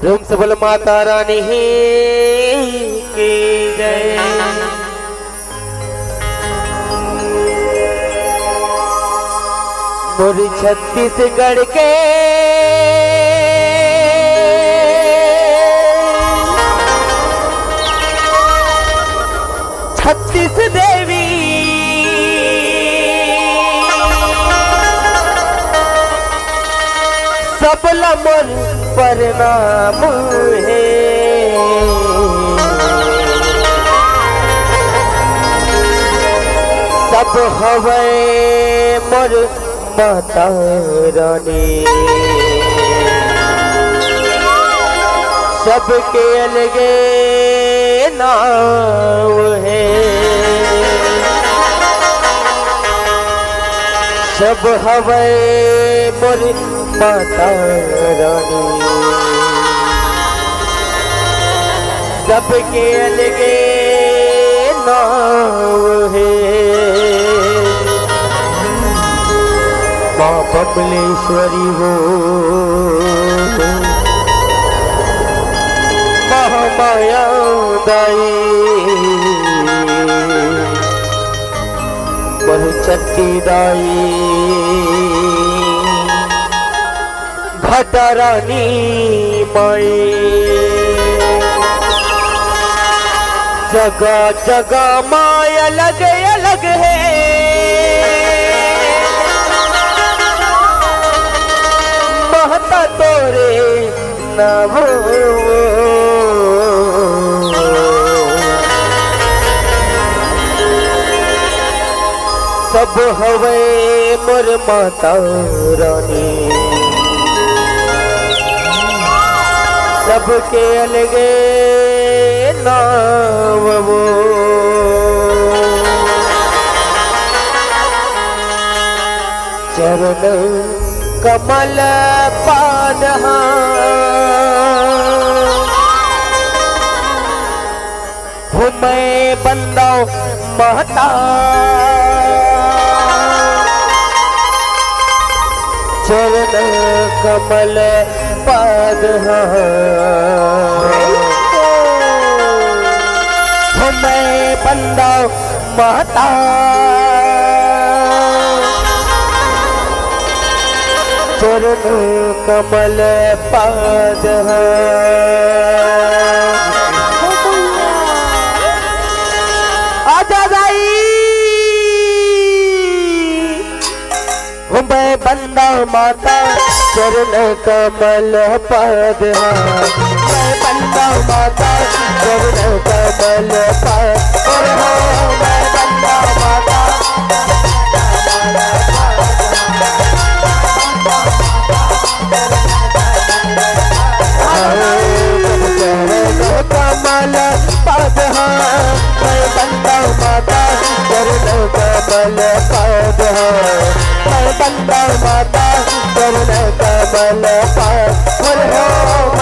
प्रेम सबल माता रानी की जय। मोरी छत्तीसगढ़ के प्रणाम है सब हवे मोर माता रानी। सबके अलगे नाम है सब हवे मोर रानी। सबके अलगे नाम है। माँ बबलेश्वरी हो। महामाया दाई बहुचक्की दाई। घटा रानी माई। जगह जगह माय अलग अलग है। महता तोरे नवो सब हवे मोर माता रानी। सबके अलगे नाम वो। चरण कमल पाद हूँ। मैं बंदा महता चरण कमल पाद हूँ मैं बंदा महता। चरण कमल पाद आजा मैं बंदा माता चरण कमल पद मैं बंदा माता। चरण कमल पद मैं माता मैं माता चरण कमल पद मैं बंदा माता चरण कमल पद हो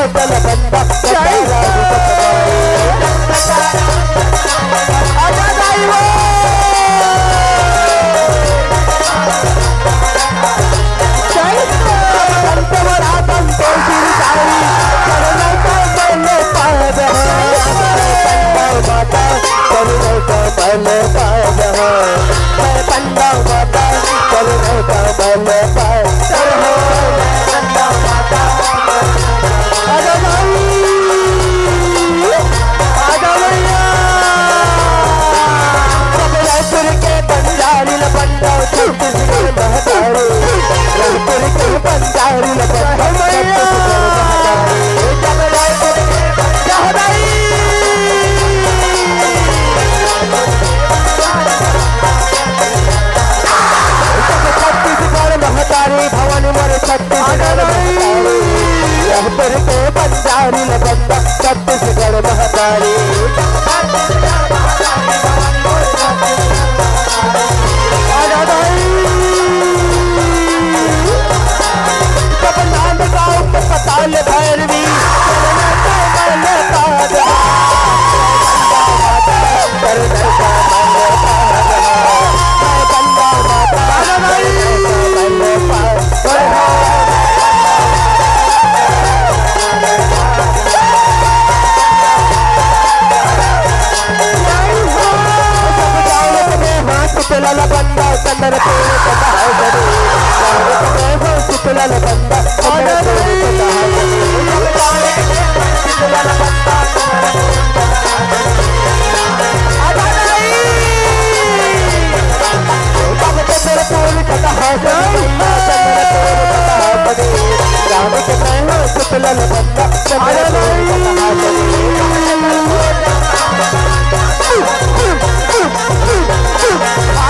out सुतला बंदा चंदन पेड़ कहा सुतला बंदा चंदन पेड़ कहा आजा भैया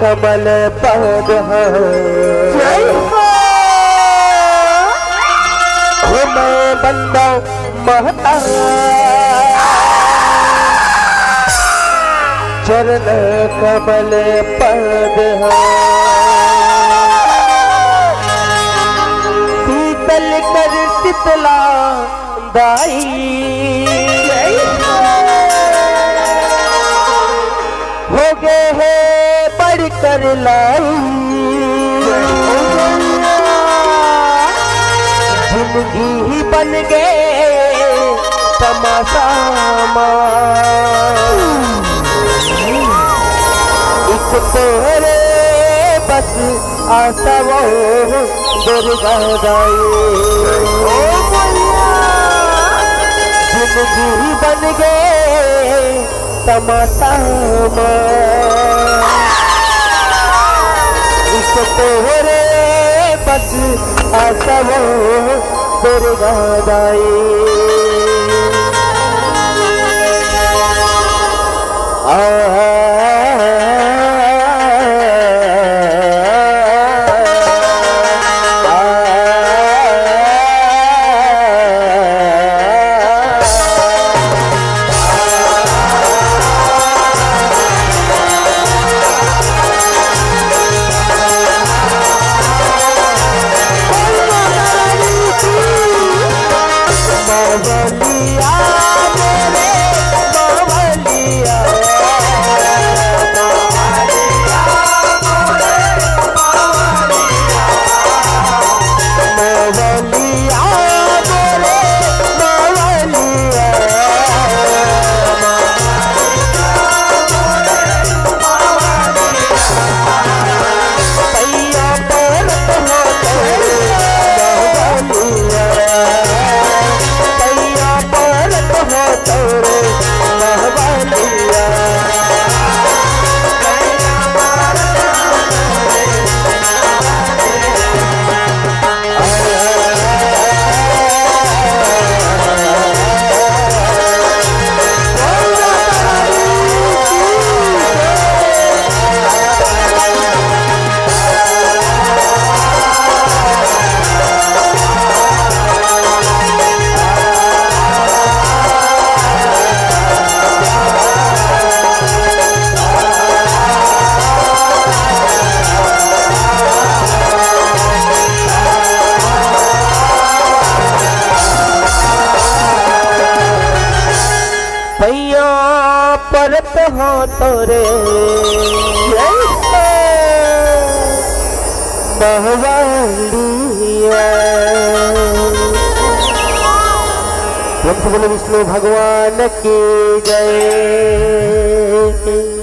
कमल पद मैं बंदा महता। चरण कमल पद शीतल कर शीतला दाई। तमाशा एक तोरे बस आशा वो दुर्गा ज़िंदगी बन गए तमाशा एक तोरे बस आशा वो दुर्गा दाई Ah हाथ हो तोरे। महवालिया बोले विष्णु भगवान की जय।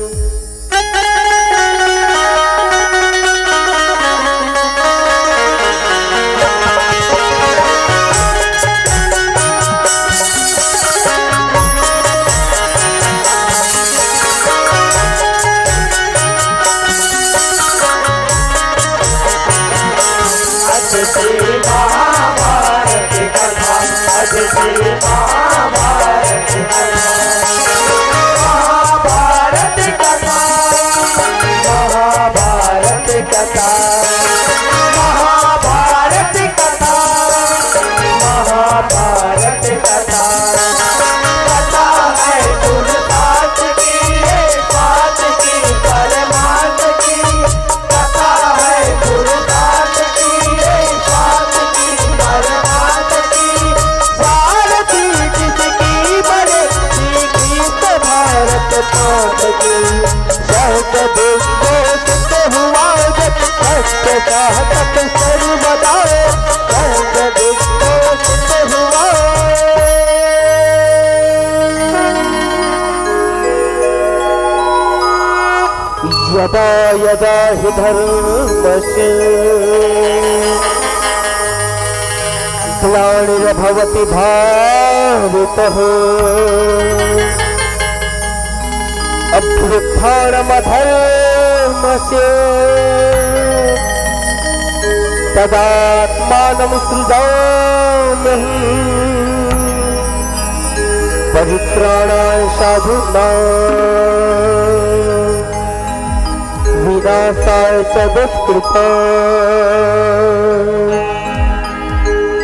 यदा हि धर्मस्य ग्लानिर्भवति भावितः अभ्युत्थानमधर्मस्य तदात्मानं सृजाम्यहम् परित्राणाय साधूनां च दुष्कृता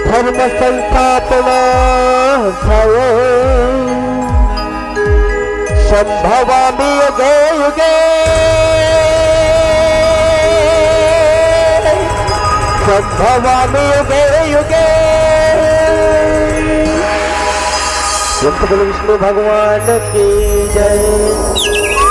धर्म संभवामि युगे युगे। संभवामि युगे युगे विष्णु भगवान की जय।